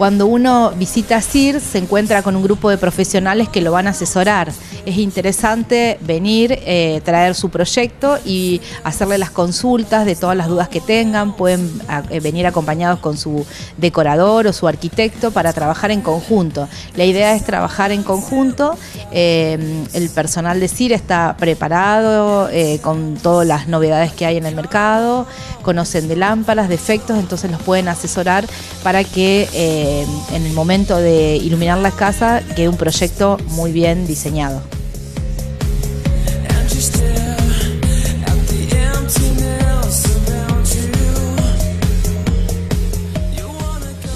Cuando uno visita CIR se encuentra con un grupo de profesionales que lo van a asesorar. Es interesante venir, eh, traer su proyecto y hacerle las consultas de todas las dudas que tengan. Pueden eh, venir acompañados con su decorador o su arquitecto para trabajar en conjunto. La idea es trabajar en conjunto. Eh, el personal de CIR está preparado con todas las novedades que hay en el mercado, conocen de lámparas, de efectos, entonces los pueden asesorar para que en el momento de iluminar la casa quede un proyecto muy bien diseñado.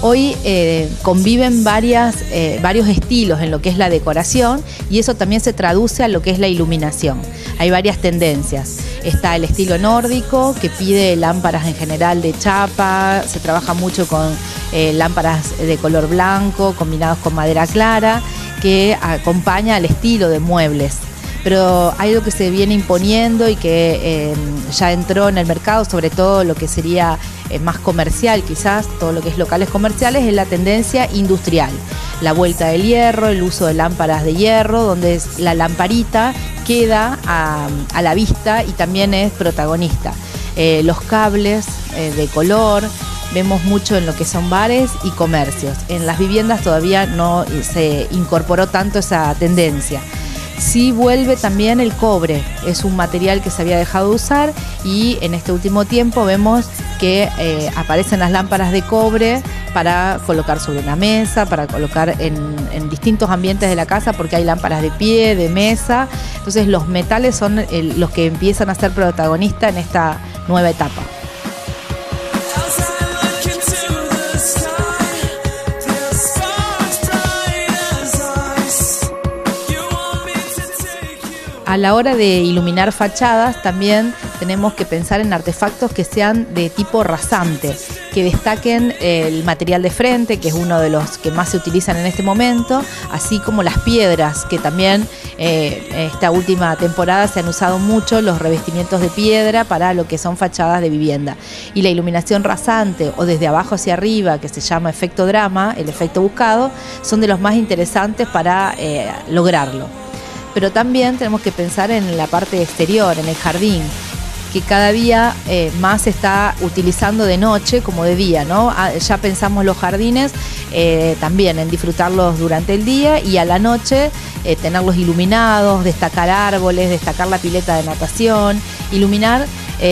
Hoy eh, conviven varias, eh, varios estilos en lo que es la decoración y eso también se traduce a lo que es la iluminación. Hay varias tendencias. Está el estilo nórdico, que pide lámparas en general de chapa, se trabaja mucho con eh, lámparas de color blanco combinados con madera clara, que acompaña al estilo de muebles pero hay algo que se viene imponiendo y que ya entró en el mercado, sobre todo lo que sería eh, más comercial quizás, todo lo que es locales comerciales, es la tendencia industrial. La vuelta del hierro, el uso de lámparas de hierro, donde la lamparita queda a, la vista y también es protagonista. Eh, los cables eh, de color, vemos mucho en lo que son bares y comercios. En las viviendas todavía no eh, se incorporó tanto esa tendencia. Sí vuelve también el cobre, es un material que se había dejado de usar y en este último tiempo vemos que aparecen las lámparas de cobre para colocar sobre una mesa, para colocar en, distintos ambientes de la casa, porque hay lámparas de pie, de mesa. Entonces los metales son los que empiezan a ser protagonistas en esta nueva etapa. A la hora de iluminar fachadas también tenemos que pensar en artefactos que sean de tipo rasante, que destaquen el material de frente, que es uno de los que más se utilizan en este momento, así como las piedras, que también eh, esta última temporada se han usado mucho los revestimientos de piedra para lo que son fachadas de vivienda. Y la iluminación rasante o desde abajo hacia arriba, que se llama efecto drama, el efecto buscado, son de los más interesantes para eh, lograrlo. Pero también tenemos que pensar en la parte exterior, en el jardín que cada día eh, más se está utilizando de noche como de día, ¿no? Ah, ya pensamos los jardines eh, también en disfrutarlos durante el día y a la noche eh, tenerlos iluminados, destacar árboles, destacar la pileta de natación, iluminar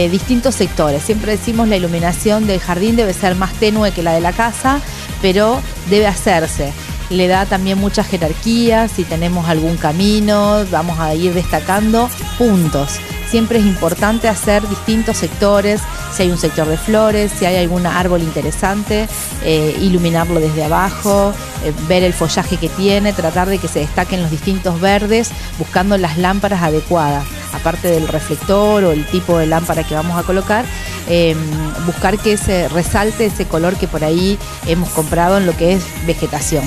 distintos sectores. Siempre decimos la iluminación del jardín debe ser más tenue que la de la casa, pero debe hacerse le da también mucha jerarquía, si tenemos algún camino, vamos a ir destacando puntos. Siempre es importante hacer distintos sectores, si hay un sector de flores, si hay algún árbol interesante, eh, iluminarlo desde abajo, eh, ver el follaje que tiene, tratar de que se destaquen los distintos verdes, buscando las lámparas adecuadas, aparte del reflector o el tipo de lámpara que vamos a colocar, em, buscar que se resalte ese color que por ahí hemos comprado en lo que es vegetación.